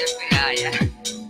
dulce playa.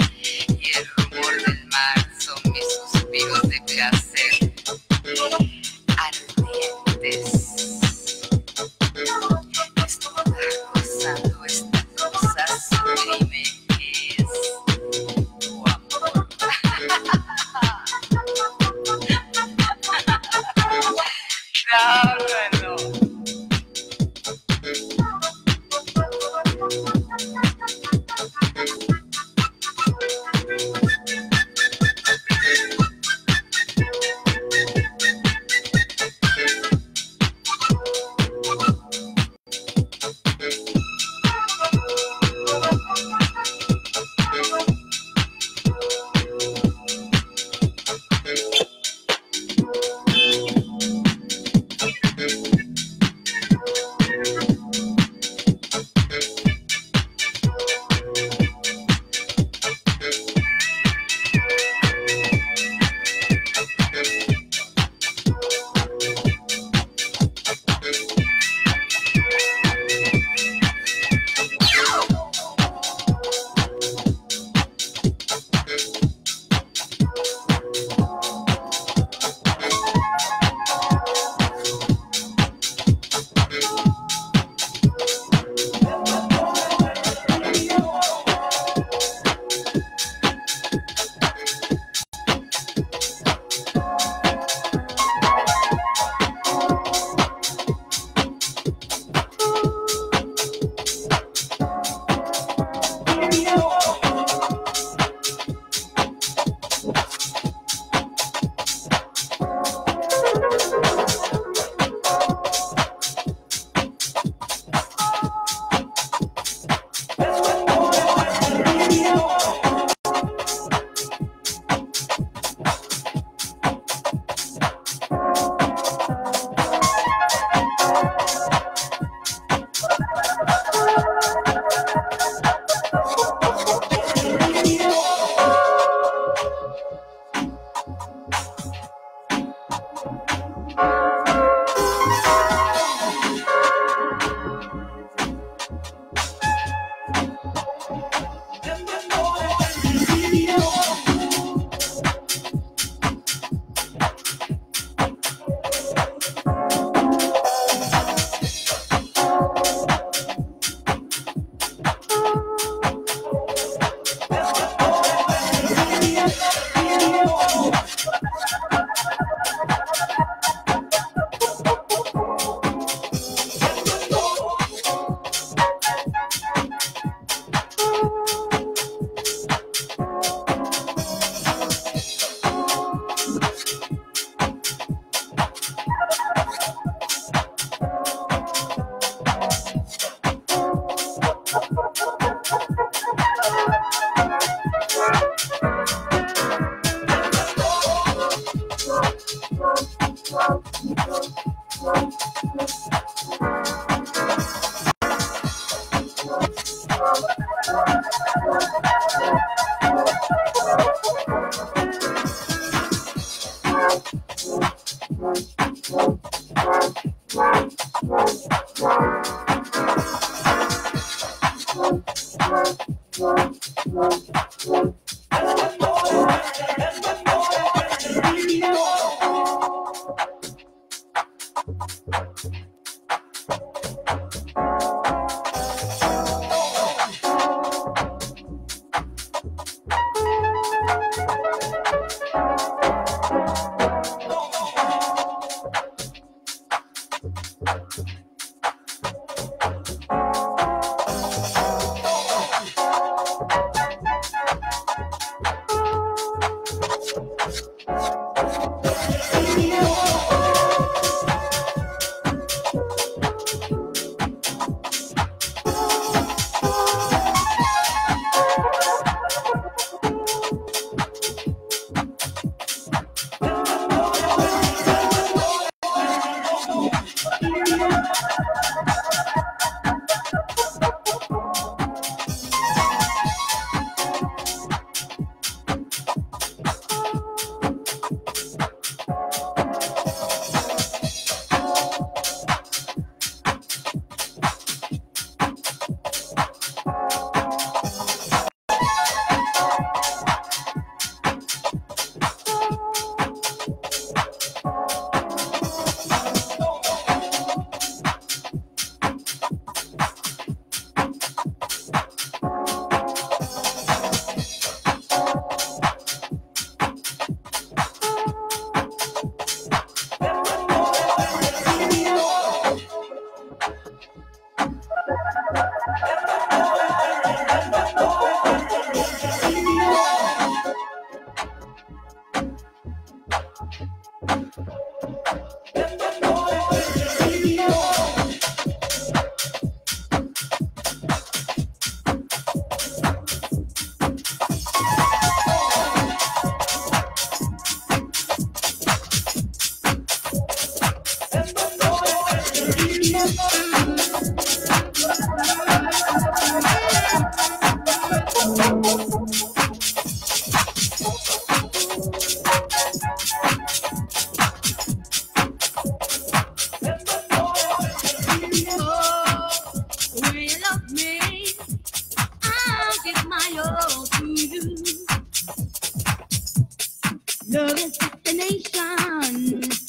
And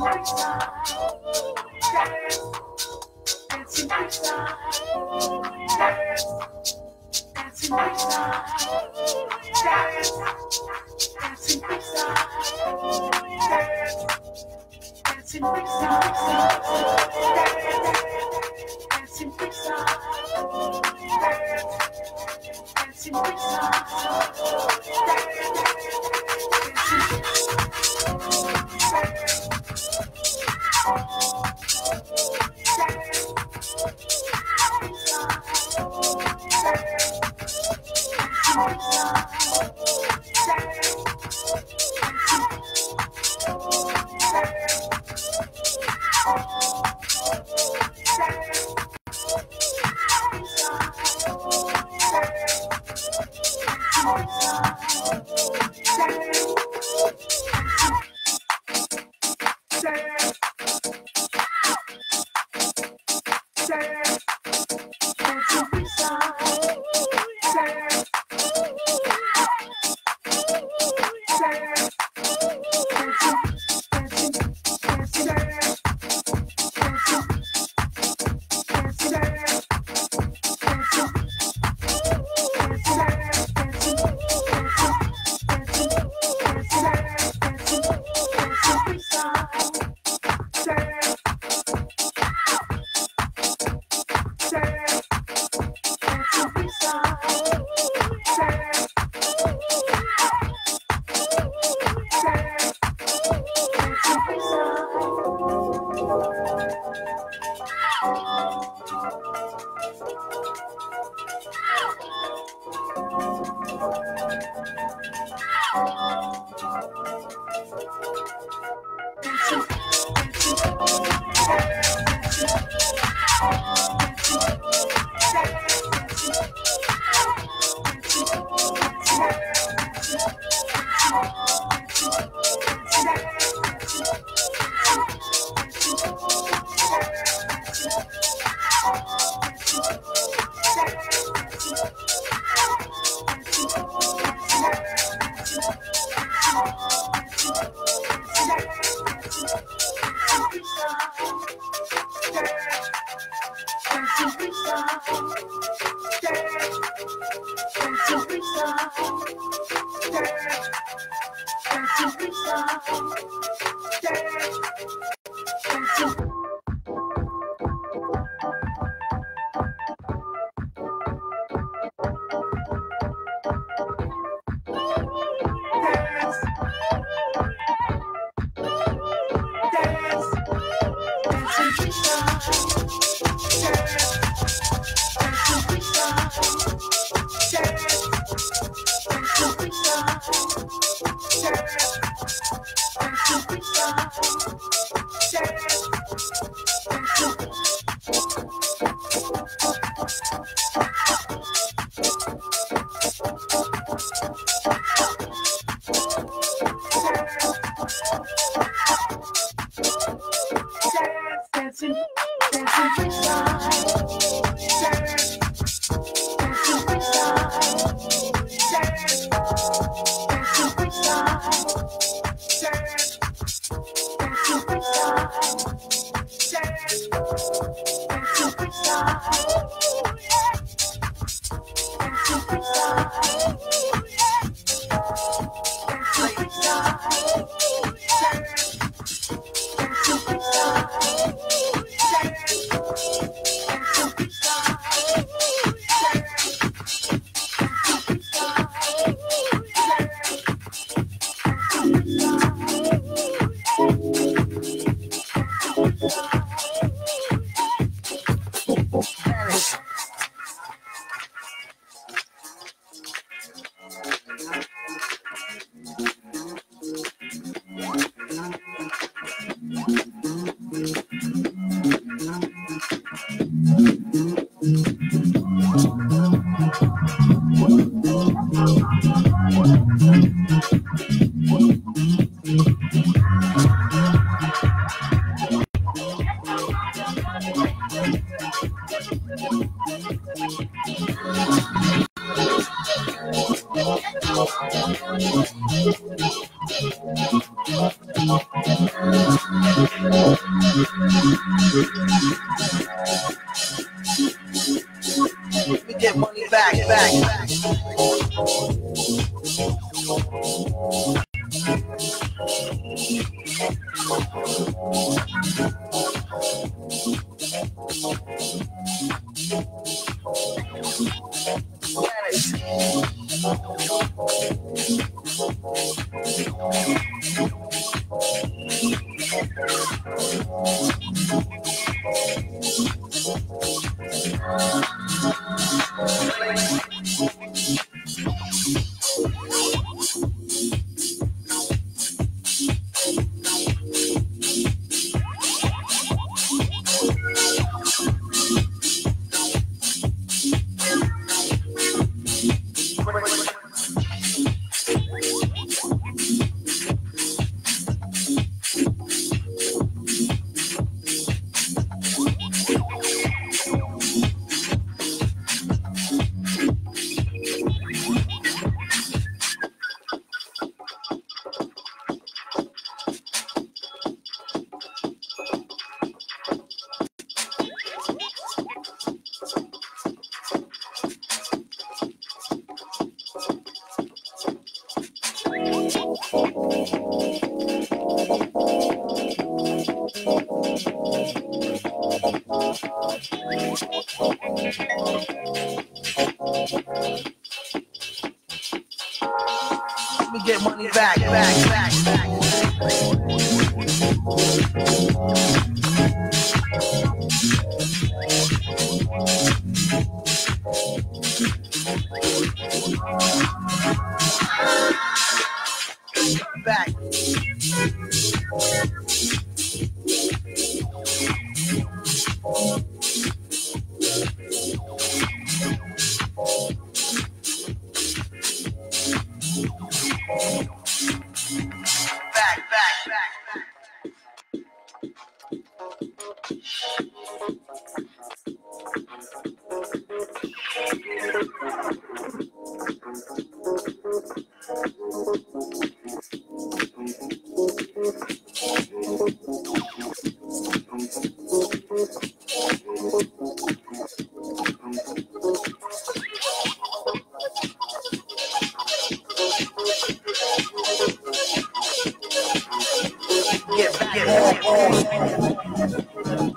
Dancing with stars, dancing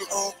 Oh.